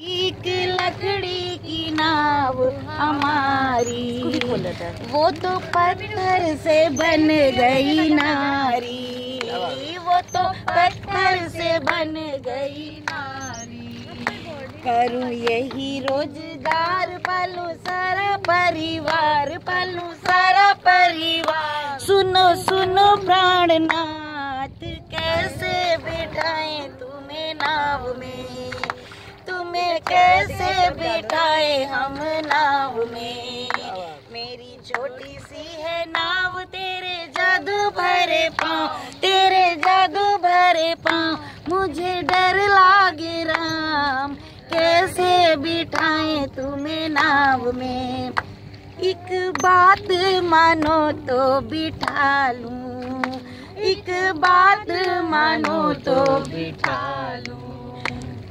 एक लकड़ी की नाव हमारी। वो तो पत्थर से बन गई नारी। वो तो पत्थर से बन गई नारी। करूँ यही रोज़गार पालू सारा परिवार पालू सारा परिवार। सुनो सुनो प्राण प्राणनाथ कैसे बिठाए तुम्हें नाव में? बिठाए हम नाव में। मेरी छोटी सी है नाव, तेरे जादू भरे पाँव, तेरे जादू भरे पाँव, मुझे डर लागे राम। कैसे बिठाए तुम्हें नाव में? एक बात मानो तो बिठा लूँ। एक बात मानो तो बिठा लूँ।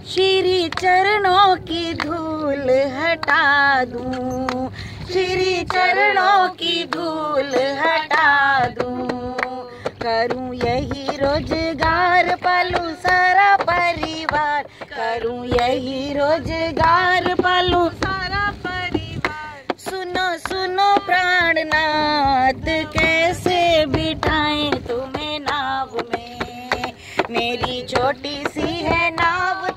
श्री चरणों की धूल हटा दूँ। श्री चरणों की धूल हटा दूँ। करूँ यही रोज़गार, पालू सारा परिवार। करूँ यही रोज़गार, पालू सारा परिवार। सुनो सुनो प्राणनाथ, कैसे बिठाएँ तुम्हें नाव में। मेरी छोटी सी है नाव